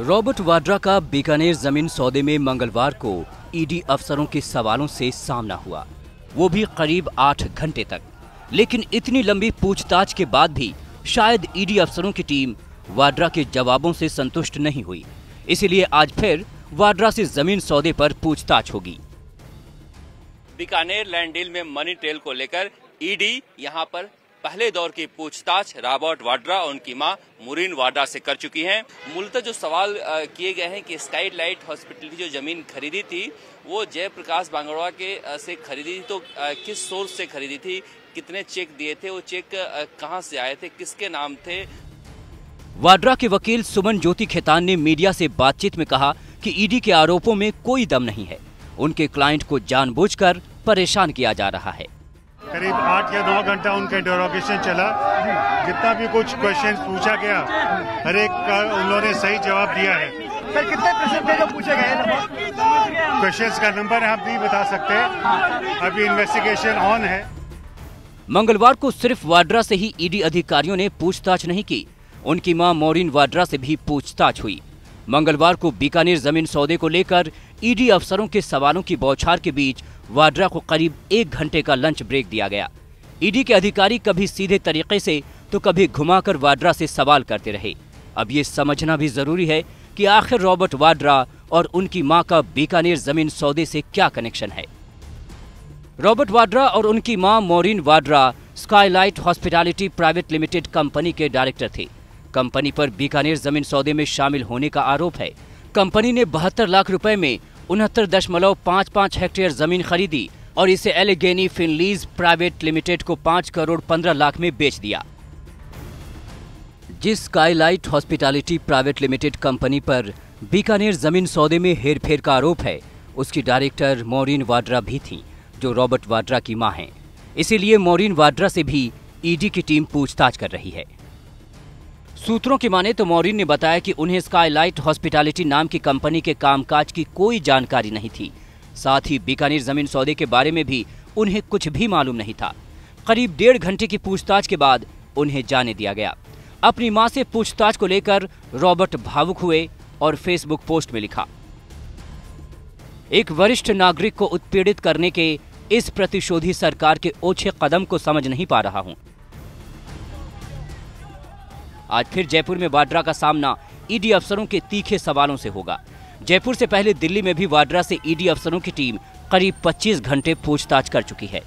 Robert Vadra का बीकानेर ज़मीन सौदे में मंगलवार को ईडी अफसरों के सवालों से सामना हुआ। वो भी करीब आठ घंटे तक। लेकिन इतनी लंबी पूछताछ के बाद भी शायद ईडी अफसरों की टीम वाड्रा के जवाबों से संतुष्ट नहीं हुई। इसीलिए आज फिर वाड्रा से ज़मीन सौदे पर पूछताछ होगी। बीकानेर लैंड डील में मनी ट्रेल को लेकर ईडी यहाँ पर पहले दौर की पूछताछ रॉबर्ट वाड्रा और उनकी माँ मुरीन वाड्रा से कर चुकी हैं। मूलतः जो सवाल किए गए हैं कि स्काई लाइट हॉस्पिटल की जो ज़मीन खरीदी थी, वो जयप्रकाश बांगड़वा के से खरीदी तो किस सोर्स से खरीदी थी? कितने चेक दिए थे? वो चेक कहाँ से आए थे? किसके नाम थे? वाड्रा के वकील सुमन ज्योति खेतान ने मीडिया से बातचीत में कहा कि ईडी के आरोपों में कोई दम नहीं है। उनके क्लाइंट को जानबूझकर परेशान किया जा रहा है। करीब आठ या नौ घंटा उनका इंटरोगेशन चला। जितना भी कुछ क्वेश्चन पूछा गया हर एक का उन्होंने सही जवाब दिया है। सर कितने प्रश्न थे जो पूछे गए क्वेश्चंस का नंबर आप नहीं बता सकते अभी इन्वेस्टिगेशन ऑन है। मंगलवार को सिर्फ़ वाड्रा से ही ईडी अधिकारियों ने पूछताछ नहीं की। उनकी माँ मोरिन वाड्रा से भी पूछताछ हुई। मंगलवार को बीकानेर ज़मीन सौदे को लेकर ईडी अफसरों के सवालों की बौछार के बीच वाड्रा को करीब एक घंटे का लंच ब्रेक दिया गया। ईडी के अधिकारी कभी सीधे तरीके से तो कभी घुमाकर वाड्रा से सवाल करते रहे। अब ये समझना भी ज़रूरी है कि आखिर रॉबर्ट वाड्रा और उनकी माँ का बीकानेर ज़मीन सौदे से क्या कनेक्शन है। रॉबर्ट वाड्रा और उनकी माँ Maureen Vadra Skylight Hospitality private limited company के डायरेक्टर थे। कंपनी पर बीकानेर ज़मीन सौदे में शामिल होने का आरोप है। कंपनी ने बहत्तर लाख रुपए में उनहत्तर दशमलव पाँच पाँच हेक्टेयर ज़मीन खरीदी और इसे एलिगेनी फिनलीज प्राइवेट लिमिटेड को पाँच करोड़ पंद्रह लाख में बेच दिया। जिस Skylight Hospitality private limited company पर बीकानेर ज़मीन सौदे में हेरफेर का आरोप है, उसकी डायरेक्टर मोरिन वाड्रा भी थी, जो रॉबर्ट वाड्रा की माँ हैं। इसीलिए मोरिन वाड्रा से भी ईडी की टीम पूछताछ कर रही है। सूत्रों की माने तो मौरिन ने बताया कि उन्हें स्काईलाइट हॉस्पिटैलिटी नाम की कंपनी के कामकाज की कोई जानकारी नहीं थी। साथ ही बीकानेर ज़मीन सौदे के बारे में भी उन्हें कुछ भी मालूम नहीं था। करीब डेढ़ घंटे की पूछताछ के बाद उन्हें जाने दिया गया। अपनी माँ से पूछताछ को लेकर रॉबर्ट भावुक हुए और फेसबुक पोस्ट में लिखा, एक वरिष्ठ नागरिक को उत्पीड़ित करने के इस प्रतिशोधी सरकार के ओछे कदम को समझ नहीं पा रहा हूँ। आज फिर जयपुर में वाड्रा का सामना ईडी अफसरों के तीखे सवालों से होगा। जयपुर से पहले दिल्ली में भी वाड्रा से ईडी अफसरों की टीम करीब 25 घंटे पूछताछ कर चुकी है।